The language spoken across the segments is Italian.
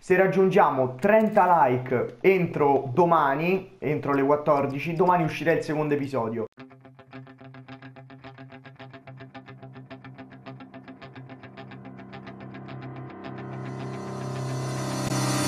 Se raggiungiamo 30 like entro domani, entro le 14, domani uscirà il secondo episodio.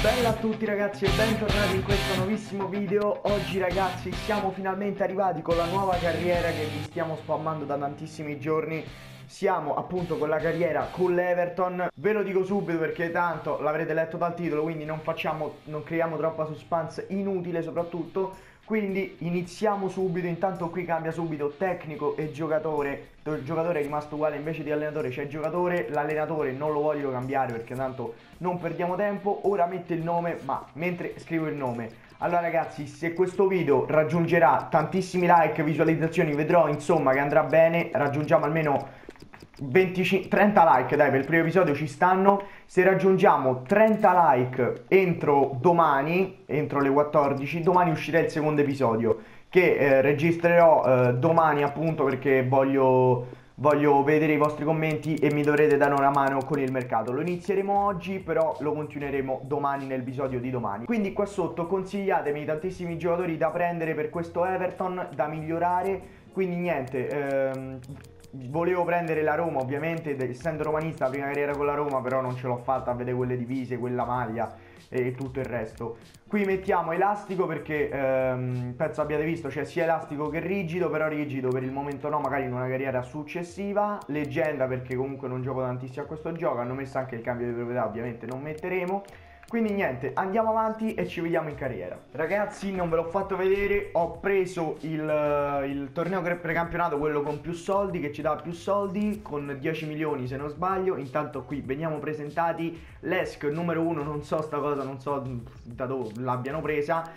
Bella a tutti ragazzi e bentornati in questo nuovissimo video Oggi ragazzi siamo finalmente arrivati con la nuova carriera che vi stiamo spammando da tantissimi giorni siamo appunto con la carriera con l'Everton. Ve lo dico subito perché tanto l'avrete letto dal titolo quindi non facciamo non creiamo troppa suspense inutile soprattutto. Quindi iniziamo subito, intanto qui cambia subito tecnico e giocatore, il giocatore è rimasto uguale invece di allenatore. C'è giocatore, l'allenatore non lo voglio cambiare perché tanto non perdiamo tempo, ora mette il nome ma mentre scrivo il nome. Allora ragazzi se questo video raggiungerà tantissimi like, visualizzazioni vedrò insomma che andrà bene, raggiungiamo almeno 25, 30 like dai per il primo episodio ci stanno. Se raggiungiamo 30 like entro domani entro le 14 domani uscirà il secondo episodio che eh, registrerò eh, domani appunto perché voglio, voglio vedere i vostri commenti e mi dovrete dare una mano con il mercato. Lo inizieremo oggi però lo continueremo domani nell'episodio di domani. Quindi qua sotto consigliatemi tantissimi giocatori da prendere per questo Everton da migliorare. Quindi niente ehm, volevo prendere la Roma ovviamente essendo romanista la prima carriera con la Roma però non ce l'ho fatta a vedere quelle divise quella maglia e tutto il resto. Qui mettiamo elastico perché ehm, penso abbiate visto c'è sia elastico che rigido però rigido per il momento no magari in una carriera successiva. Leggenda perché comunque non gioco tantissimo a questo gioco hanno messo anche il cambio di proprietà ovviamente non metteremo quindi niente, andiamo avanti e ci vediamo in carriera. Ragazzi, non ve l'ho fatto vedere, ho preso il, eh, il torneo precampionato, quello con più soldi, che ci dà più soldi, con 10 milioni se non sbaglio. Intanto qui veniamo presentati, l'ESC numero 1, non so sta cosa, non so da dove l'abbiano presa.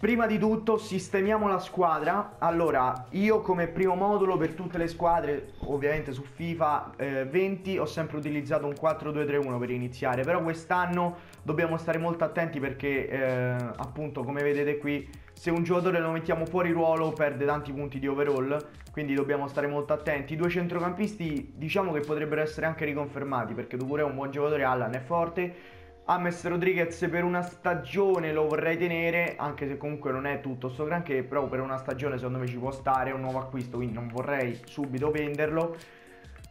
Prima di tutto sistemiamo la squadra, allora io come primo modulo per tutte le squadre, ovviamente su FIFA eh, 20 ho sempre utilizzato un 4-2-3-1 per iniziare, però quest'anno dobbiamo stare molto attenti perché eh, appunto come vedete qui se un giocatore lo mettiamo fuori ruolo perde tanti punti di overall, quindi dobbiamo stare molto attenti. I due centrocampisti diciamo che potrebbero essere anche riconfermati perché Ducure è un buon giocatore, Allan è forte Ames Rodriguez per una stagione lo vorrei tenere, anche se comunque non è tutto sto granché, però per una stagione secondo me ci può stare, è un nuovo acquisto, quindi non vorrei subito venderlo.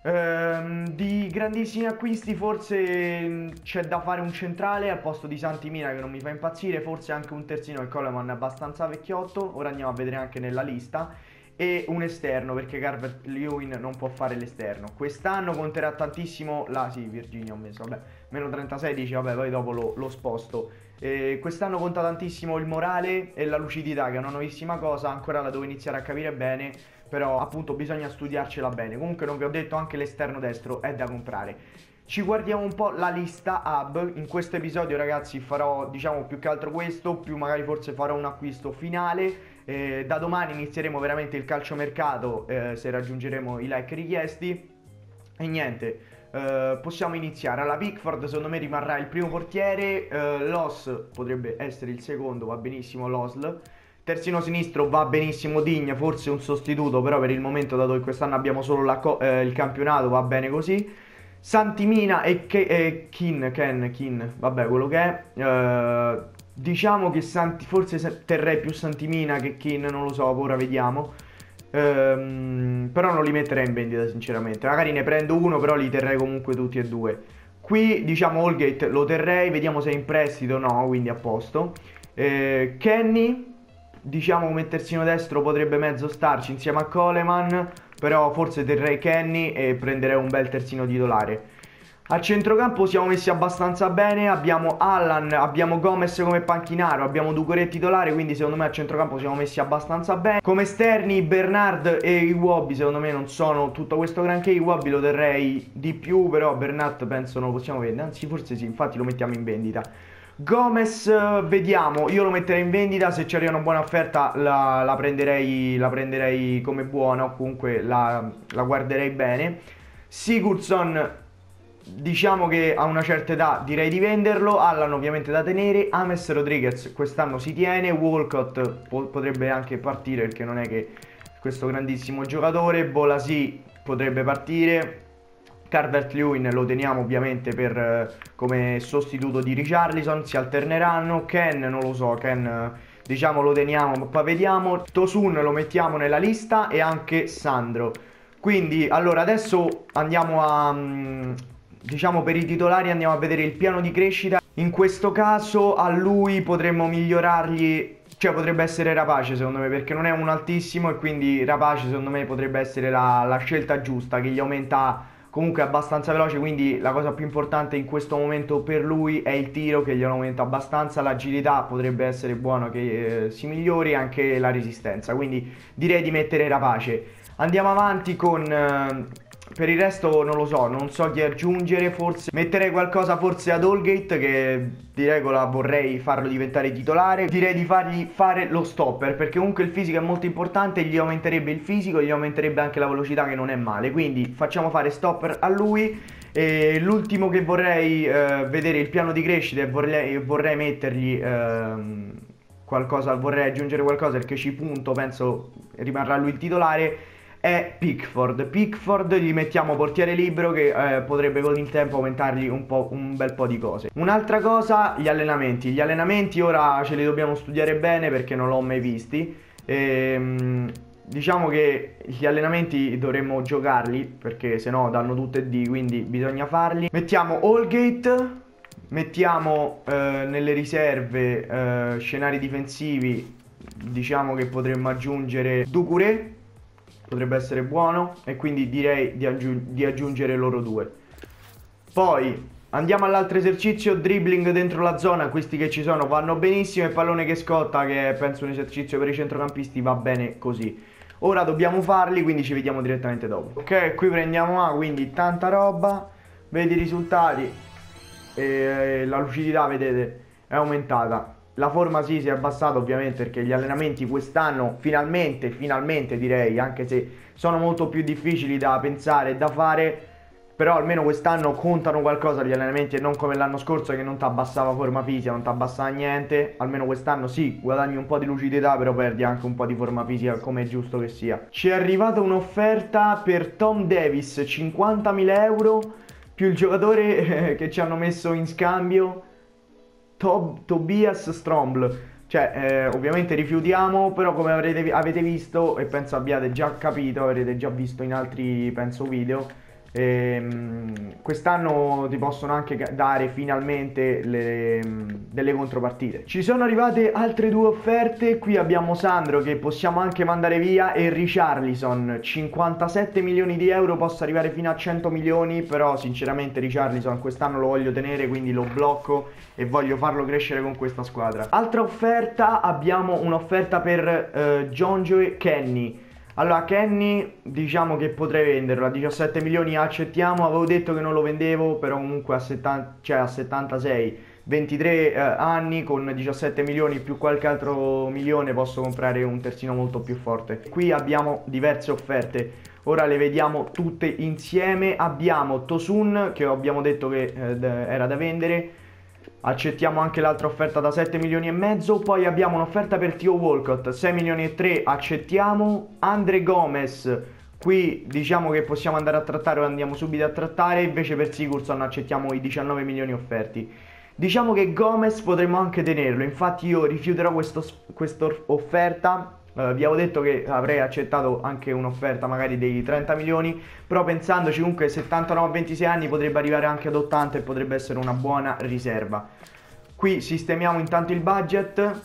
Ehm, di grandissimi acquisti forse mm, c'è da fare un centrale al posto di Santimina che non mi fa impazzire, forse anche un terzino, il Coleman è abbastanza vecchiotto, ora andiamo a vedere anche nella lista e un esterno perché Carver Lewin non può fare l'esterno. Quest'anno conterà tantissimo la sì, Virginia ho messo, vabbè, meno 36 dice, vabbè, poi dopo lo, lo sposto. Eh, quest'anno conta tantissimo il morale e la lucidità, che è una nuovissima cosa, ancora la devo iniziare a capire bene, però appunto bisogna studiarcela bene. Comunque non vi ho detto anche l'esterno destro è da comprare. Ci guardiamo un po' la lista hub, in questo episodio ragazzi farò diciamo più che altro questo, più magari forse farò un acquisto finale eh, da domani inizieremo veramente il calciomercato eh, se raggiungeremo i like richiesti. E niente, eh, possiamo iniziare. Alla Pickford secondo me rimarrà il primo portiere, eh, Los potrebbe essere il secondo, va benissimo Losl. Terzino sinistro va benissimo Digna, forse un sostituto, però per il momento dato che quest'anno abbiamo solo eh, il campionato va bene così. Santimina e, Ke- e Kin, Ken, Kin, vabbè quello che è. Eh, Diciamo che Santi, forse terrei più Santimina che Kin, non lo so, ora vediamo. Ehm, però non li metterei in vendita sinceramente. Magari ne prendo uno, però li terrei comunque tutti e due. Qui diciamo Holgate lo terrei, vediamo se è in prestito o no, quindi a posto. Eh, Kenny, diciamo come terzino destro potrebbe mezzo starci insieme a Coleman, però forse terrei Kenny e prenderei un bel terzino titolare. A centrocampo siamo messi abbastanza bene, abbiamo Allan, abbiamo Gomez come panchinaro, abbiamo Ducore titolare, quindi secondo me a centrocampo siamo messi abbastanza bene. Come esterni Bernard e Iwobi secondo me non sono tutto questo granché, Iwobi lo terrei di più, però Bernard penso non lo possiamo vendere, anzi forse sì, infatti lo mettiamo in vendita. Gomez, vediamo, io lo metterei in vendita, se ci arriva una buona offerta la, la, prenderei, la prenderei, come buona comunque la, la guarderei bene. Sigurdsson diciamo che a una certa età direi di venderlo, Allan ovviamente da tenere, Ames Rodriguez quest'anno si tiene, Walcott po- potrebbe anche partire perché non è che questo grandissimo giocatore, Bolasi potrebbe partire, Carvert Lewin lo teniamo ovviamente per, eh, come sostituto di Richarlison, si alterneranno. Ken non lo so, Ken eh, diciamo lo teniamo, ma poi vediamo. Tosun lo mettiamo nella lista e anche Sandro. Quindi allora adesso andiamo a... Mm, diciamo per i titolari andiamo a vedere il piano di crescita. In questo caso a lui potremmo migliorargli cioè potrebbe essere Rapace secondo me perché non è un altissimo e quindi Rapace secondo me potrebbe essere la, la scelta giusta che gli aumenta comunque abbastanza veloce quindi la cosa più importante in questo momento per lui è il tiro che gli aumenta abbastanza l'agilità potrebbe essere buono che eh, si migliori anche la resistenza quindi direi di mettere Rapace. Andiamo avanti con eh, per il resto non lo so, non so chi aggiungere, forse metterei qualcosa forse ad Allgate che di regola vorrei farlo diventare titolare. Direi di fargli fare lo stopper perché comunque il fisico è molto importante, gli aumenterebbe il fisico, gli aumenterebbe anche la velocità che non è male. Quindi facciamo fare stopper a lui. E l'ultimo che vorrei eh, vedere il piano di crescita e vorrei, vorrei mettergli eh, qualcosa, vorrei aggiungere qualcosa perché ci punto, penso rimarrà lui il titolare è Pickford. Pickford gli mettiamo portiere libero che eh, potrebbe con il tempo aumentargli un, un, bel po' di cose. Un'altra cosa, gli allenamenti. Gli allenamenti ora ce li dobbiamo studiare bene perché non l'ho mai visti. Ehm, diciamo che gli allenamenti dovremmo giocarli perché se no danno tutte e D, quindi bisogna farli. Mettiamo Allgate. Mettiamo eh, nelle riserve eh, scenari difensivi, diciamo che potremmo aggiungere Ducure potrebbe essere buono e quindi direi di, aggiung di aggiungere loro due. Poi andiamo all'altro esercizio, dribbling dentro la zona, questi che ci sono vanno benissimo e pallone che scotta che è penso un esercizio per i centrocampisti va bene così. Ora dobbiamo farli, quindi ci vediamo direttamente dopo. Ok, qui prendiamo A, quindi tanta roba, vedi i risultati e la lucidità, vedete, è aumentata. La forma sì si è abbassata ovviamente perché gli allenamenti quest'anno finalmente, finalmente direi, anche se sono molto più difficili da pensare e da fare, però almeno quest'anno contano qualcosa gli allenamenti e non come l'anno scorso che non ti abbassava forma fisica, non ti abbassava niente, almeno quest'anno sì, guadagni un po' di lucidità però perdi anche un po' di forma fisica come è giusto che sia. Ci è arrivata un'offerta per Tom Davis, 50.000 euro più il giocatore che ci hanno messo in scambio Tob- Tobias Strombl. Cioè, eh, ovviamente rifiutiamo, però come avrete, avete visto, e penso abbiate già capito, avrete già visto in altri, penso, video, Ehm, quest'anno ti possono anche dare finalmente le, delle contropartite. Ci sono arrivate altre due offerte. Qui abbiamo Sandro che possiamo anche mandare via e Richarlison 57 milioni di euro. Posso arrivare fino a 100 milioni. Però, sinceramente, Richarlison quest'anno lo voglio tenere, quindi lo blocco e voglio farlo crescere con questa squadra. Altra offerta: abbiamo un'offerta per eh, John Joe Kenny. Allora, Kenny, diciamo che potrei venderlo a 17 milioni, accettiamo. Avevo detto che non lo vendevo, però comunque a, 70, cioè a 76, 23 eh, anni con 17 milioni più qualche altro milione posso comprare un terzino molto più forte. Qui abbiamo diverse offerte. Ora le vediamo tutte insieme. Abbiamo Tosun, che abbiamo detto che eh, era da vendere accettiamo anche l'altra offerta da 7 milioni e mezzo poi abbiamo un'offerta per Tio Walcott 6 milioni e 3 accettiamo. Andre Gomez qui diciamo che possiamo andare a trattare o andiamo subito a trattare invece per Sigurdsson accettiamo i 19 milioni offerti. Diciamo che Gomez potremmo anche tenerlo infatti io rifiuterò questa offerta Vi avevo detto che avrei accettato anche un'offerta magari dei 30 milioni, però pensandoci comunque 79-26 anni potrebbe arrivare anche ad 80 e potrebbe essere una buona riserva. Qui sistemiamo intanto il budget,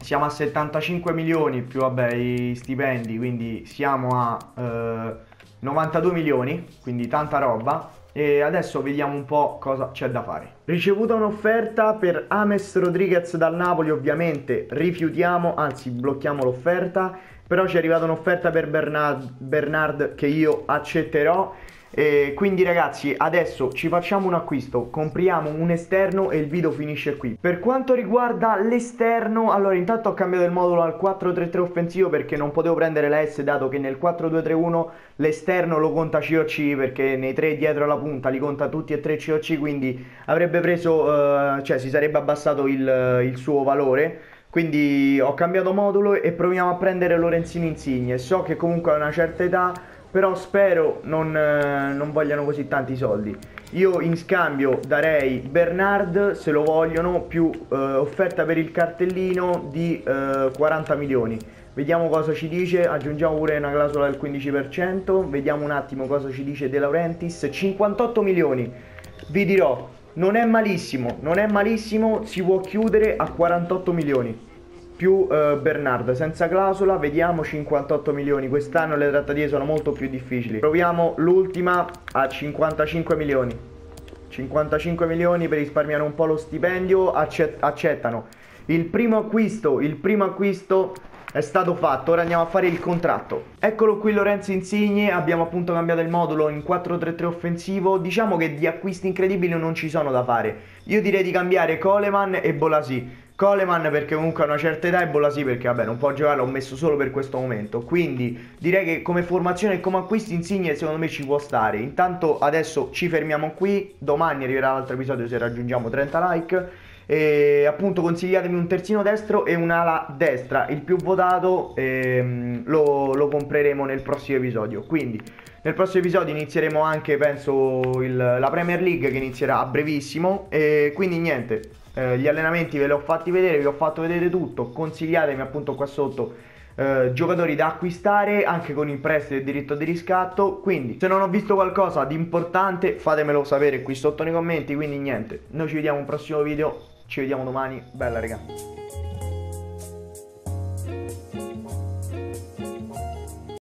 siamo a 75 milioni più vabbè i stipendi, quindi siamo a uh, 92 milioni, quindi tanta roba e adesso vediamo un po' cosa c'è da fare. Ricevuta un'offerta per Ames Rodriguez dal Napoli, ovviamente rifiutiamo, anzi blocchiamo l'offerta, però ci è arrivata un'offerta per Bernard, Bernard che io accetterò e quindi ragazzi adesso ci facciamo un acquisto, compriamo un esterno e il video finisce qui. Per quanto riguarda l'esterno, allora intanto ho cambiato il modulo al 4-3-3 offensivo perché non potevo prendere la S dato che nel 4-2-3-1 l'esterno lo conta COC perché nei tre dietro la punta li conta tutti e tre COC quindi avrebbe preso, uh, cioè si sarebbe abbassato il, il suo valore quindi ho cambiato modulo e proviamo a prendere Lorenzino Insigne so che comunque a una certa età però spero non, eh, non vogliano così tanti soldi. Io in scambio darei Bernard, se lo vogliono, più eh, offerta per il cartellino di eh, 40 milioni. Vediamo cosa ci dice, aggiungiamo pure una clausola del 15%, vediamo un attimo cosa ci dice De Laurentiis. 58 milioni, vi dirò, non è malissimo, non è malissimo, si può chiudere a 48 milioni più eh, Bernard senza clausola vediamo 58 milioni. Quest'anno le trattative sono molto più difficili. Proviamo l'ultima a 55 milioni. 55 milioni per risparmiare un po' lo stipendio accett accettano. Il primo acquisto il primo acquisto è stato fatto, ora andiamo a fare il contratto. Eccolo qui Lorenzo Insigne, abbiamo appunto cambiato il modulo in 4-3-3 offensivo, diciamo che di acquisti incredibili non ci sono da fare. Io direi di cambiare Coleman e Bolasi. Coleman perché comunque ha una certa età e Bolasi perché vabbè non può giocare, l'ho messo solo per questo momento. Quindi direi che come formazione e come acquisti Insigne secondo me ci può stare. Intanto adesso ci fermiamo qui, domani arriverà l'altro episodio se raggiungiamo 30 like. E appunto consigliatemi un terzino destro e un'ala destra. Il più votato ehm, lo, lo, compreremo nel prossimo episodio. Quindi nel prossimo episodio inizieremo anche, penso, il, la Premier League che inizierà a brevissimo. E quindi niente, eh, gli allenamenti ve li ho fatti vedere, vi ho fatto vedere tutto. Consigliatemi appunto qua sotto. Eh, giocatori da acquistare anche con il prestito e il diritto di riscatto quindi se non ho visto qualcosa di importante fatemelo sapere qui sotto nei commenti quindi niente noi ci vediamo in un prossimo video ci vediamo domani. Bella, raga.